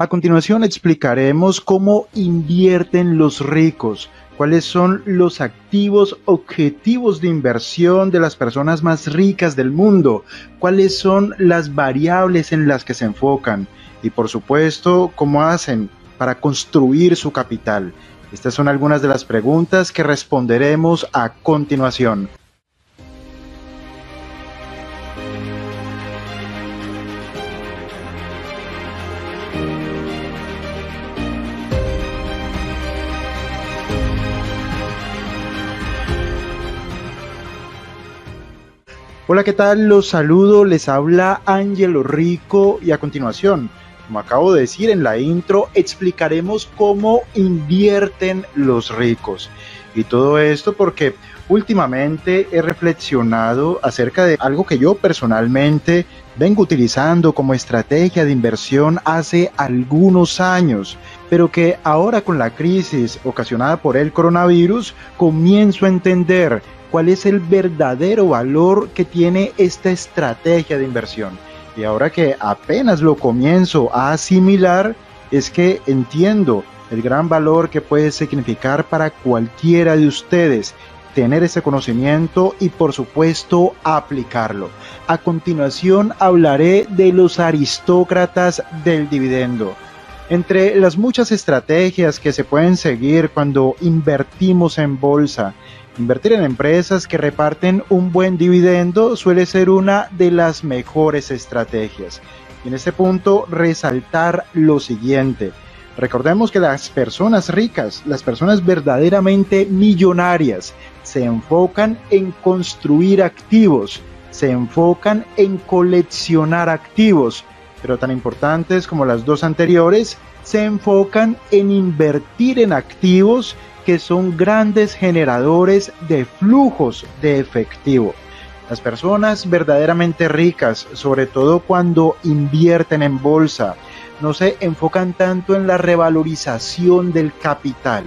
A continuación explicaremos cómo invierten los ricos, cuáles son los activos objetivos de inversión de las personas más ricas del mundo, cuáles son las variables en las que se enfocan y por supuesto cómo hacen para construir su capital. Estas son algunas de las preguntas que responderemos a continuación. Hola, ¿qué tal? Los saludo, les habla Ángelo Rico y a continuación, como acabo de decir en la intro, explicaremos cómo invierten los ricos. Y todo esto porque últimamente he reflexionado acerca de algo que yo personalmente vengo utilizando como estrategia de inversión hace algunos años, pero que ahora con la crisis ocasionada por el coronavirus comienzo a entender cuál es el verdadero valor que tiene esta estrategia de inversión. Y ahora que apenas lo comienzo a asimilar, es que entiendo el gran valor que puede significar para cualquiera de ustedes tener ese conocimiento y por supuesto aplicarlo. A continuación hablaré de los aristócratas del dividendo. Entre las muchas estrategias que se pueden seguir cuando invertimos en bolsa, Invertir en empresas que reparten un buen dividendo suele ser una de las mejores estrategias. Y en este punto resaltar lo siguiente. Recordemos que las personas ricas, las personas verdaderamente millonarias, se enfocan en construir activos, se enfocan en coleccionar activos, pero tan importantes como las dos anteriores, se enfocan en invertir en activos que son grandes generadores de flujos de efectivo. Las personas verdaderamente ricas, sobre todo cuando invierten en bolsa, no se enfocan tanto en la revalorización del capital,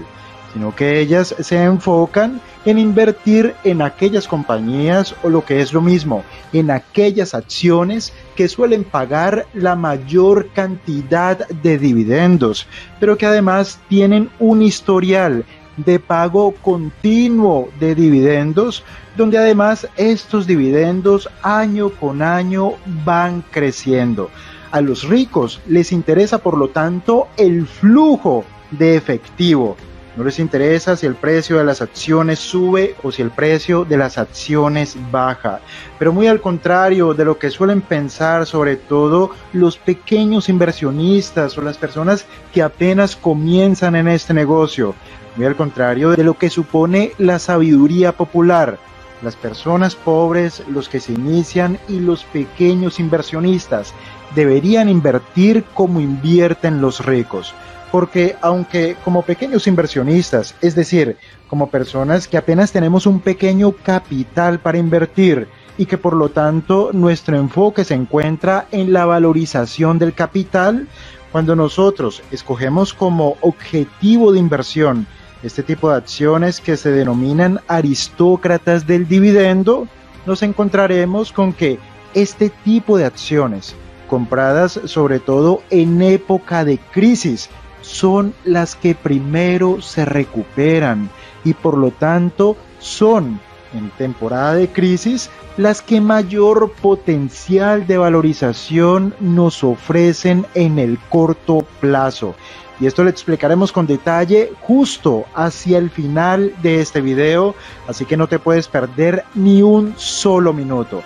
sino que ellas se enfocan en invertir en aquellas compañías o lo que es lo mismo, en aquellas acciones que suelen pagar la mayor cantidad de dividendos, pero que además tienen un historial de pago continuo de dividendos, donde además estos dividendos año con año van creciendo. A los ricos les interesa, por lo tanto, el flujo de efectivo. No les interesa si el precio de las acciones sube o si el precio de las acciones baja. Pero muy al contrario de lo que suelen pensar sobre todo los pequeños inversionistas o las personas que apenas comienzan en este negocio muy al contrario de lo que supone la sabiduría popular. Las personas pobres, los que se inician y los pequeños inversionistas deberían invertir como invierten los ricos. Porque aunque como pequeños inversionistas, es decir, como personas que apenas tenemos un pequeño capital para invertir, y que por lo tanto nuestro enfoque se encuentra en la valorización del capital, cuando nosotros escogemos como objetivo de inversión este tipo de acciones que se denominan aristócratas del dividendo, nos encontraremos con que este tipo de acciones, compradas sobre todo en época de crisis, son las que primero se recuperan y por lo tanto son en temporada de crisis las que mayor potencial de valorización nos ofrecen en el corto plazo y esto lo explicaremos con detalle justo hacia el final de este video, así que no te puedes perder ni un solo minuto.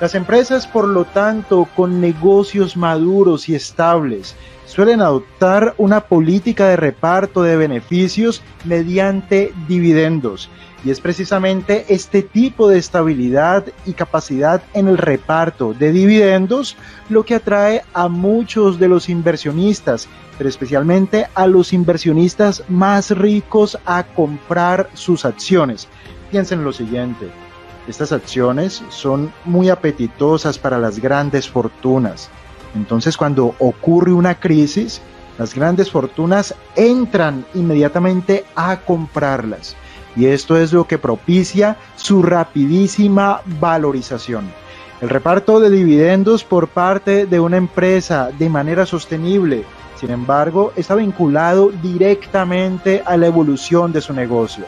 Las empresas, por lo tanto, con negocios maduros y estables, suelen adoptar una política de reparto de beneficios mediante dividendos. Y es precisamente este tipo de estabilidad y capacidad en el reparto de dividendos lo que atrae a muchos de los inversionistas, pero especialmente a los inversionistas más ricos a comprar sus acciones. Piensen lo siguiente, estas acciones son muy apetitosas para las grandes fortunas. Entonces cuando ocurre una crisis, las grandes fortunas entran inmediatamente a comprarlas y esto es lo que propicia su rapidísima valorización. El reparto de dividendos por parte de una empresa de manera sostenible Sin embargo, está vinculado directamente a la evolución de su negocio.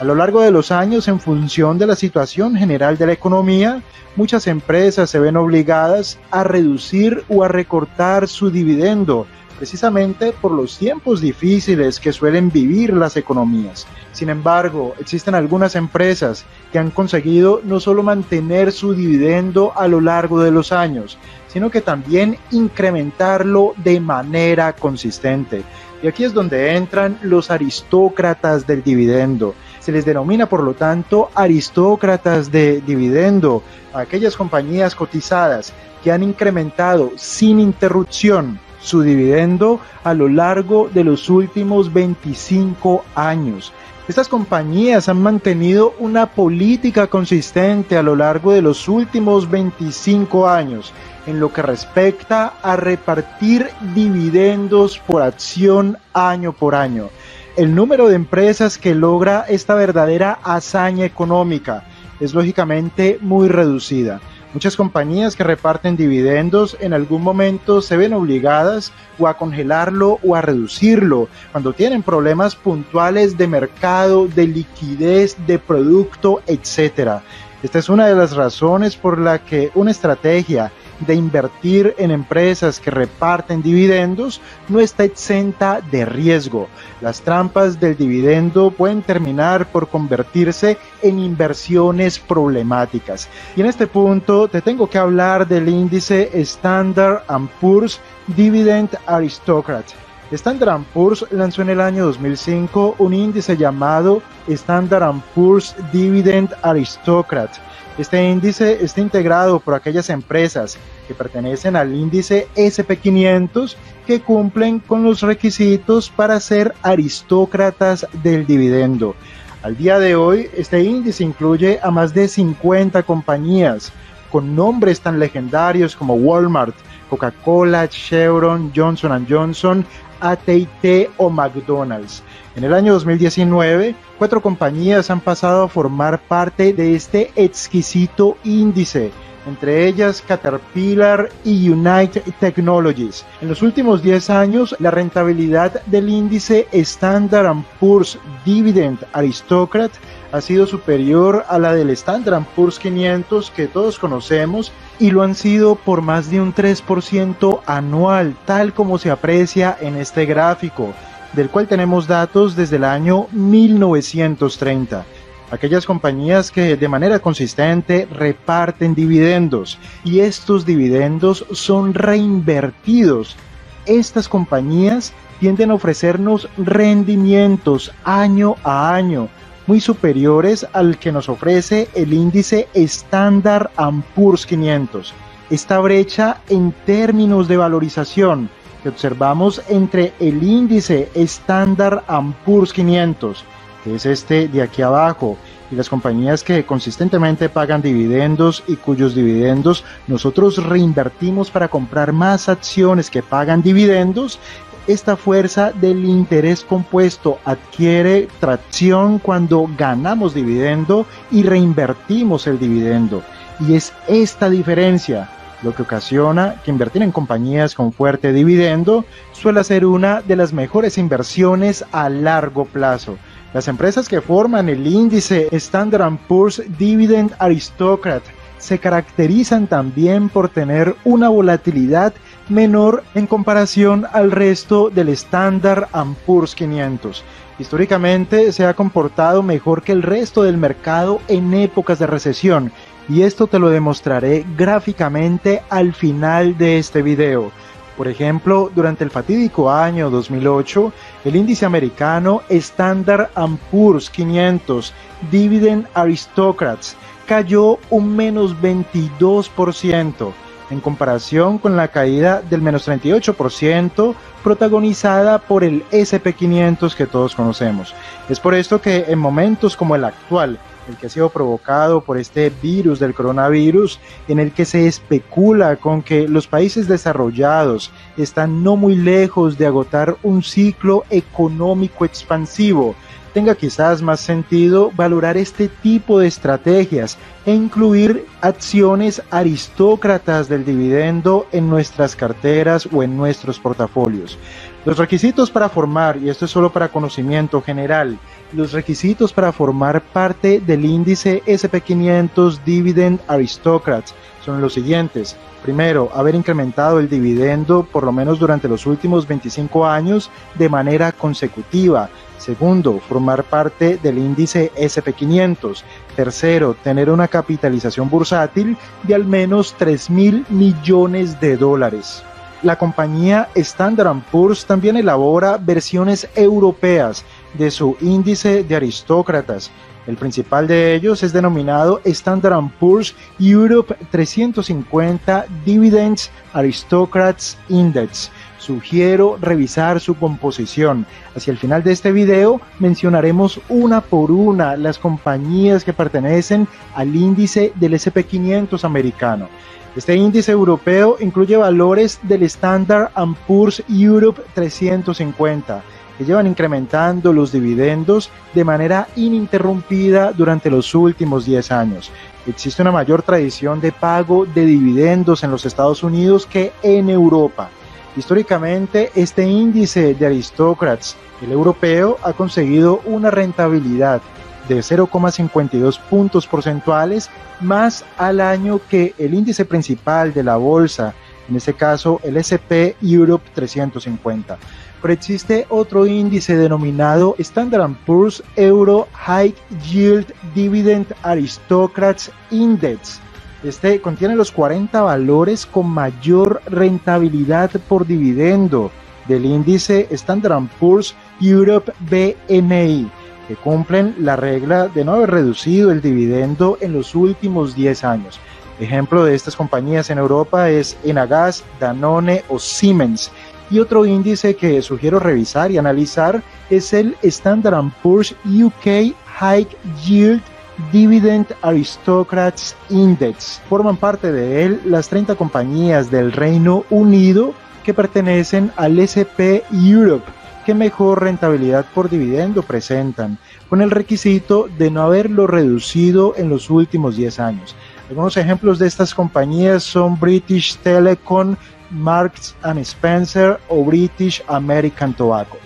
A lo largo de los años, en función de la situación general de la economía, muchas empresas se ven obligadas a reducir o a recortar su dividendo, precisamente por los tiempos difíciles que suelen vivir las economías. Sin embargo, existen algunas empresas que han conseguido no solo mantener su dividendo a lo largo de los años, sino que también incrementarlo de manera consistente. Y aquí es donde entran los aristócratas del dividendo. Se les denomina, por lo tanto, aristócratas de dividendo aquellas compañías cotizadas que han incrementado sin interrupción su dividendo a lo largo de los últimos 25 años. Estas compañías han mantenido una política consistente a lo largo de los últimos 25 años en lo que respecta a repartir dividendos por acción año por año. El número de empresas que logra esta verdadera hazaña económica es lógicamente muy reducida. Muchas compañías que reparten dividendos en algún momento se ven obligadas o a congelarlo o a reducirlo cuando tienen problemas puntuales de mercado, de liquidez, de producto, etc. Esta es una de las razones por la que una estrategia de invertir en empresas que reparten dividendos no está exenta de riesgo. Las trampas del dividendo pueden terminar por convertirse en inversiones problemáticas. Y en este punto te tengo que hablar del índice Standard Poor's Dividend Aristocrat. Standard Poor's lanzó en el año 2005 un índice llamado Standard Poor's Dividend Aristocrat este índice está integrado por aquellas empresas que pertenecen al índice SP500 que cumplen con los requisitos para ser aristócratas del dividendo. Al día de hoy, este índice incluye a más de 50 compañías con nombres tan legendarios como Walmart, Coca-Cola, Chevron, Johnson Johnson, AT&T o McDonald's. En el año 2019, cuatro compañías han pasado a formar parte de este exquisito índice, entre ellas Caterpillar y United Technologies. En los últimos 10 años, la rentabilidad del índice Standard Poor's Dividend Aristocrat ha sido superior a la del Standard Poor's 500 que todos conocemos y lo han sido por más de un 3% anual, tal como se aprecia en este gráfico, del cual tenemos datos desde el año 1930 aquellas compañías que de manera consistente reparten dividendos y estos dividendos son reinvertidos. Estas compañías tienden a ofrecernos rendimientos año a año muy superiores al que nos ofrece el índice Standard Poor's 500. Esta brecha en términos de valorización que observamos entre el índice Standard Poor's 500, que es este de aquí abajo, y las compañías que consistentemente pagan dividendos y cuyos dividendos nosotros reinvertimos para comprar más acciones que pagan dividendos, esta fuerza del interés compuesto adquiere tracción cuando ganamos dividendo y reinvertimos el dividendo. Y es esta diferencia lo que ocasiona que invertir en compañías con fuerte dividendo suele ser una de las mejores inversiones a largo plazo. Las empresas que forman el índice Standard Poor's Dividend Aristocrat se caracterizan también por tener una volatilidad menor en comparación al resto del Standard Poor's 500. Históricamente se ha comportado mejor que el resto del mercado en épocas de recesión y esto te lo demostraré gráficamente al final de este video. Por ejemplo, durante el fatídico año 2008, el índice americano Standard Poor's 500 Dividend Aristocrats cayó un menos 22% en comparación con la caída del menos 38% protagonizada por el SP500 que todos conocemos. Es por esto que en momentos como el actual, el que ha sido provocado por este virus del coronavirus, en el que se especula con que los países desarrollados están no muy lejos de agotar un ciclo económico expansivo, tenga quizás más sentido valorar este tipo de estrategias e incluir acciones aristócratas del dividendo en nuestras carteras o en nuestros portafolios. Los requisitos para formar, y esto es solo para conocimiento general, los requisitos para formar parte del índice SP500 Dividend Aristocrats son los siguientes. Primero, haber incrementado el dividendo por lo menos durante los últimos 25 años de manera consecutiva. Segundo, formar parte del índice SP500. Tercero, tener una capitalización bursátil de al menos 3 mil millones de dólares. La compañía Standard Poor's también elabora versiones europeas de su índice de aristócratas. El principal de ellos es denominado Standard Poor's Europe 350 Dividends Aristocrats Index. Sugiero revisar su composición. Hacia el final de este video mencionaremos una por una las compañías que pertenecen al índice del SP500 americano. Este índice europeo incluye valores del Standard Poor's Europe 350 que llevan incrementando los dividendos de manera ininterrumpida durante los últimos 10 años. Existe una mayor tradición de pago de dividendos en los Estados Unidos que en Europa. Históricamente, este índice de aristócratas, el europeo, ha conseguido una rentabilidad de 0,52 puntos porcentuales más al año que el índice principal de la bolsa, en este caso el SP Europe 350. Pero existe otro índice denominado Standard Poor's Euro High Yield Dividend Aristocrats Index. Este contiene los 40 valores con mayor rentabilidad por dividendo del índice Standard Poor's Europe BMI que cumplen la regla de no haber reducido el dividendo en los últimos 10 años. Ejemplo de estas compañías en Europa es Enagas, Danone o Siemens. Y otro índice que sugiero revisar y analizar es el Standard Poor's UK High Yield Dividend Aristocrats Index. Forman parte de él las 30 compañías del Reino Unido que pertenecen al SP Europe que mejor rentabilidad por dividendo presentan, con el requisito de no haberlo reducido en los últimos 10 años. Algunos ejemplos de estas compañías son British Telecom, Marks Spencer o British American Tobacco.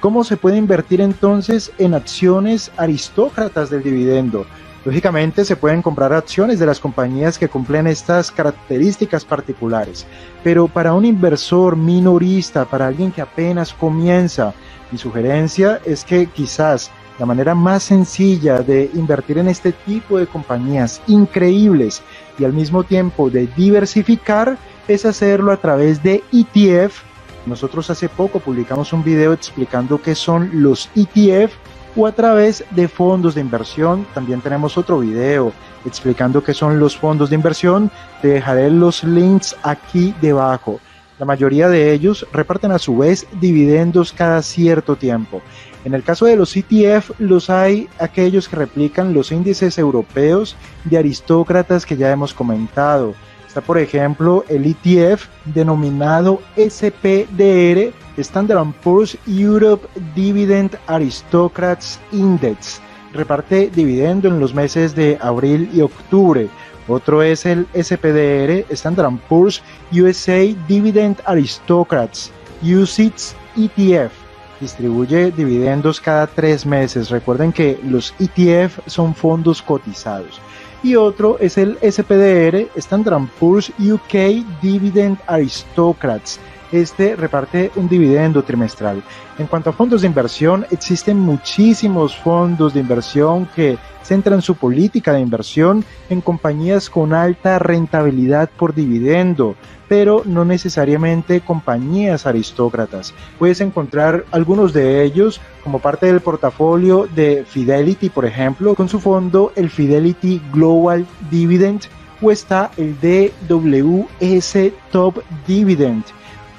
¿Cómo se puede invertir entonces en acciones aristócratas del dividendo? Lógicamente se pueden comprar acciones de las compañías que cumplen estas características particulares, pero para un inversor minorista, para alguien que apenas comienza, mi sugerencia es que quizás la manera más sencilla de invertir en este tipo de compañías increíbles y al mismo tiempo de diversificar es hacerlo a través de ETF. Nosotros hace poco publicamos un video explicando qué son los ETF o a través de fondos de inversión. También tenemos otro video explicando qué son los fondos de inversión. Te dejaré los links aquí debajo. La mayoría de ellos reparten a su vez dividendos cada cierto tiempo. En el caso de los ETF, los hay aquellos que replican los índices europeos de aristócratas que ya hemos comentado. Está, por ejemplo, el ETF denominado SPDR, Standard Poor's Europe Dividend Aristocrats Index. Reparte dividendo en los meses de abril y octubre. Otro es el SPDR, Standard Poor's USA Dividend Aristocrats, UCITS ETF. Distribuye dividendos cada tres meses. Recuerden que los ETF son fondos cotizados y otro es el SPDR, Standard Poor's UK Dividend Aristocrats. Este reparte un dividendo trimestral. En cuanto a fondos de inversión, existen muchísimos fondos de inversión que centran su política de inversión en compañías con alta rentabilidad por dividendo, pero no necesariamente compañías aristócratas. Puedes encontrar algunos de ellos como parte del portafolio de Fidelity, por ejemplo, con su fondo el Fidelity Global Dividend o está el DWS Top Dividend.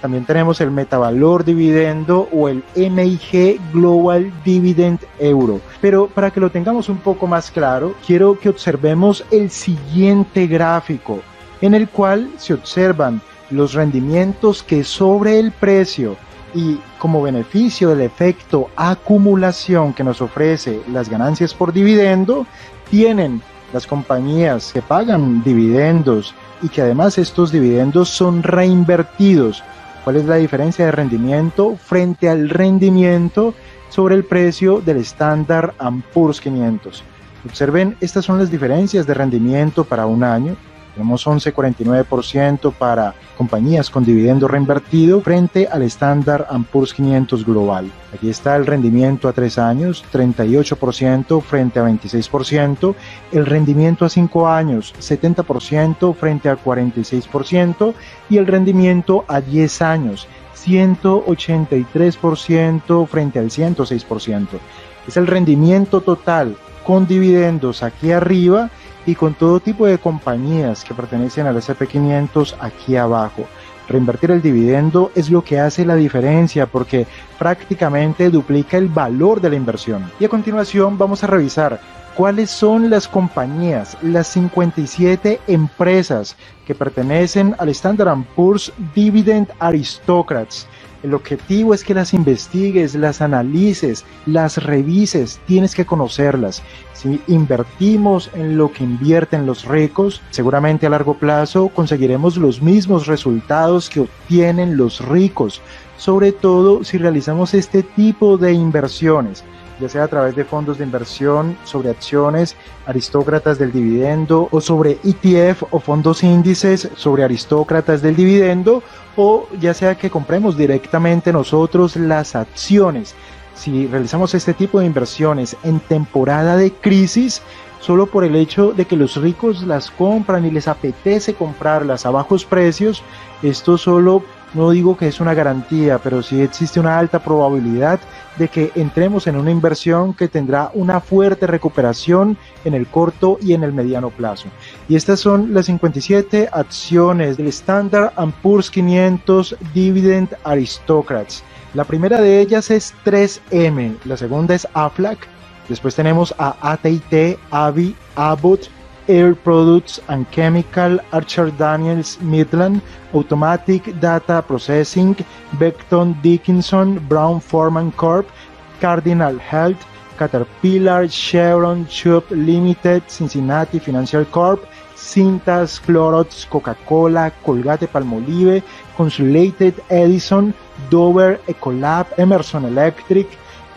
También tenemos el Metavalor Dividendo o el MIG Global Dividend Euro. Pero para que lo tengamos un poco más claro, quiero que observemos el siguiente gráfico en el cual se observan los rendimientos que sobre el precio y como beneficio del efecto acumulación que nos ofrece las ganancias por dividendo, tienen las compañías que pagan dividendos y que además estos dividendos son reinvertidos ¿Cuál es la diferencia de rendimiento frente al rendimiento sobre el precio del estándar Poor's 500? Observen, estas son las diferencias de rendimiento para un año tenemos 11,49% para compañías con dividendo reinvertido frente al estándar Poor's 500 global. Aquí está el rendimiento a 3 años, 38% frente a 26%, el rendimiento a 5 años, 70% frente a 46% y el rendimiento a 10 años, 183% frente al 106%. Es el rendimiento total con dividendos aquí arriba y con todo tipo de compañías que pertenecen al SP500 aquí abajo. Reinvertir el dividendo es lo que hace la diferencia porque prácticamente duplica el valor de la inversión. Y a continuación vamos a revisar cuáles son las compañías, las 57 empresas que pertenecen al Standard Poor's Dividend Aristocrats el objetivo es que las investigues, las analices, las revises, tienes que conocerlas. Si invertimos en lo que invierten los ricos, seguramente a largo plazo conseguiremos los mismos resultados que obtienen los ricos, sobre todo si realizamos este tipo de inversiones ya sea a través de fondos de inversión sobre acciones, aristócratas del dividendo o sobre ETF o fondos índices sobre aristócratas del dividendo o ya sea que compremos directamente nosotros las acciones. Si realizamos este tipo de inversiones en temporada de crisis, solo por el hecho de que los ricos las compran y les apetece comprarlas a bajos precios, esto solo no digo que es una garantía, pero sí existe una alta probabilidad de que entremos en una inversión que tendrá una fuerte recuperación en el corto y en el mediano plazo. Y estas son las 57 acciones del Standard Poor's 500 Dividend Aristocrats. La primera de ellas es 3M, la segunda es AFLAC, después tenemos a AT&T, Avi, Abbott, Air Products and Chemical, Archer Daniels Midland, Automatic Data Processing, Beckton Dickinson, Brown Forman Corp, Cardinal Health, Caterpillar, Chevron, Chubb Limited, Cincinnati Financial Corp, Cintas, Clorox, Coca-Cola, Colgate Palmolive, Consulated Edison, Dover, Ecolab, Emerson Electric,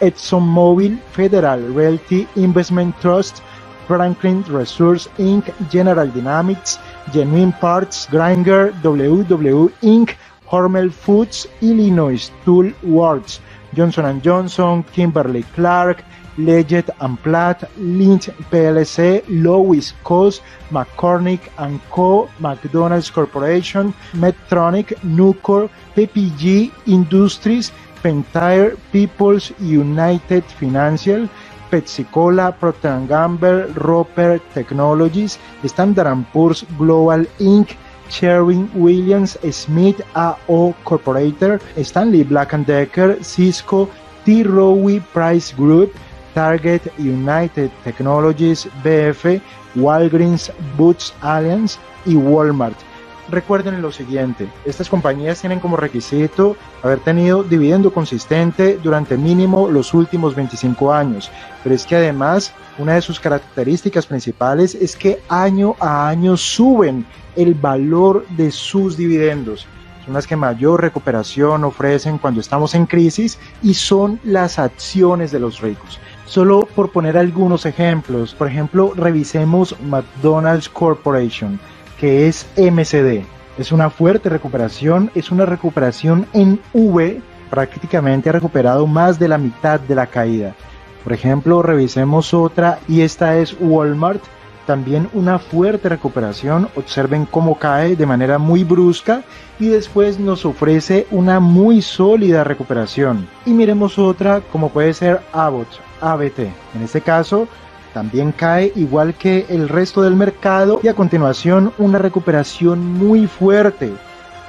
ExxonMobil, Federal Realty Investment Trust, Franklin Resource Inc., General Dynamics, Genuine Parts, Grainger, WW Inc., Hormel Foods, Illinois Tool Works, Johnson & Johnson, Kimberly Clark, Leggett Platt, Lynch PLC, Lois Cos, McCormick & Co., McDonald's Corporation, Medtronic, Nucor, PPG Industries, Pentair, People's United Financial, Pepsi-Cola, Procter Gamble, Roper Technologies, Standard Poor's Global Inc., Sherwin Williams, Smith AO Corporator, Stanley Black Decker, Cisco, T. Rowe Price Group, Target United Technologies, BF, Walgreens, Boots Alliance y Walmart recuerden lo siguiente, estas compañías tienen como requisito haber tenido dividendo consistente durante mínimo los últimos 25 años, pero es que además una de sus características principales es que año a año suben el valor de sus dividendos. Son las que mayor recuperación ofrecen cuando estamos en crisis y son las acciones de los ricos. Solo por poner algunos ejemplos, por ejemplo, revisemos McDonald's Corporation que es MCD. Es una fuerte recuperación, es una recuperación en V, prácticamente ha recuperado más de la mitad de la caída. Por ejemplo, revisemos otra y esta es Walmart, también una fuerte recuperación, observen cómo cae de manera muy brusca y después nos ofrece una muy sólida recuperación. Y miremos otra como puede ser Abbott, ABT. En este caso, también cae igual que el resto del mercado y a continuación una recuperación muy fuerte.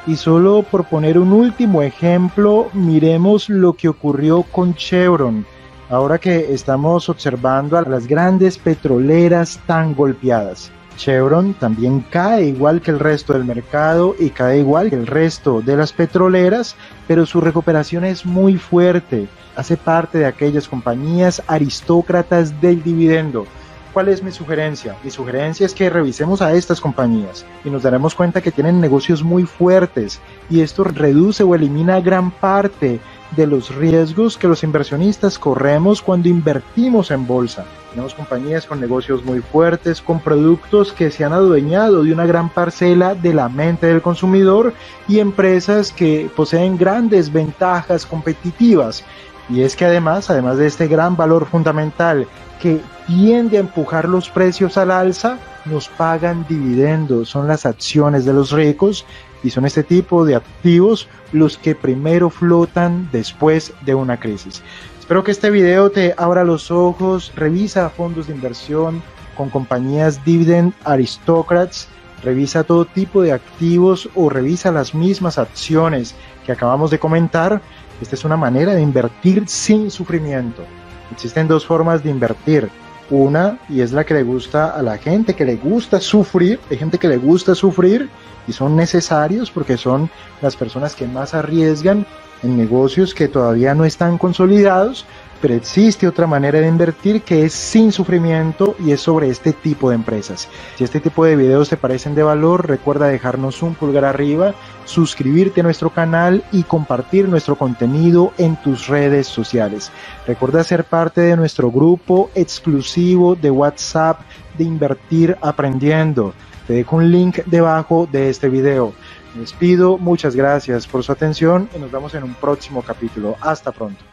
Y solo por poner un último ejemplo, miremos lo que ocurrió con Chevron. Ahora que estamos observando a las grandes petroleras tan golpeadas. Chevron también cae igual que el resto del mercado y cae igual que el resto de las petroleras, pero su recuperación es muy fuerte hace parte de aquellas compañías aristócratas del dividendo. ¿Cuál es mi sugerencia? Mi sugerencia es que revisemos a estas compañías y nos daremos cuenta que tienen negocios muy fuertes y esto reduce o elimina gran parte de los riesgos que los inversionistas corremos cuando invertimos en bolsa. Tenemos compañías con negocios muy fuertes, con productos que se han adueñado de una gran parcela de la mente del consumidor y empresas que poseen grandes ventajas competitivas. Y es que además, además de este gran valor fundamental que tiende a empujar los precios al alza, nos pagan dividendos, son las acciones de los ricos y son este tipo de activos los que primero flotan después de una crisis. Espero que este video te abra los ojos, revisa fondos de inversión con compañías dividend aristocrats, revisa todo tipo de activos o revisa las mismas acciones que acabamos de comentar. Esta es una manera de invertir sin sufrimiento. Existen dos formas de invertir una, y es la que le gusta a la gente, que le gusta sufrir, hay gente que le gusta sufrir y son necesarios porque son las personas que más arriesgan en negocios que todavía no están consolidados, pero existe otra manera de invertir que es sin sufrimiento y es sobre este tipo de empresas. Si este tipo de videos te parecen de valor, recuerda dejarnos un pulgar arriba, suscribirte a nuestro canal y compartir nuestro contenido en tus redes sociales. Recuerda ser parte de nuestro grupo exclusivo de WhatsApp de Invertir Aprendiendo. Te dejo un link debajo de este video. Me despido, muchas gracias por su atención y nos vemos en un próximo capítulo. Hasta pronto.